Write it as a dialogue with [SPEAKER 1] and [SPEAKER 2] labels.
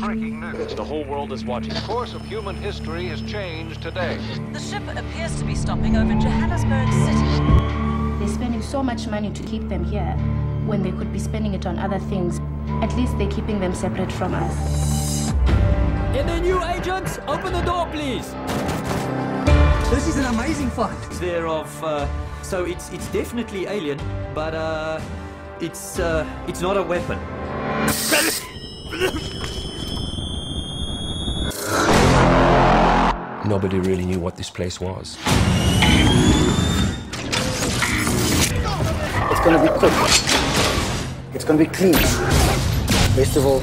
[SPEAKER 1] breaking news.
[SPEAKER 2] The whole world is watching.
[SPEAKER 1] The course of human history has changed today.
[SPEAKER 3] The ship appears to be stopping over Johannesburg City.
[SPEAKER 4] They're spending so much money to keep them here when they could be spending it on other things. At least they're keeping them separate from us.
[SPEAKER 5] Any new agents? Open the door, please.
[SPEAKER 6] This is an amazing find.
[SPEAKER 5] There of, uh, so it's it's definitely alien, but uh, it's uh, it's not a weapon.
[SPEAKER 7] Nobody really knew what this place was.
[SPEAKER 6] It's gonna be quick. It's gonna be clean. Best of all,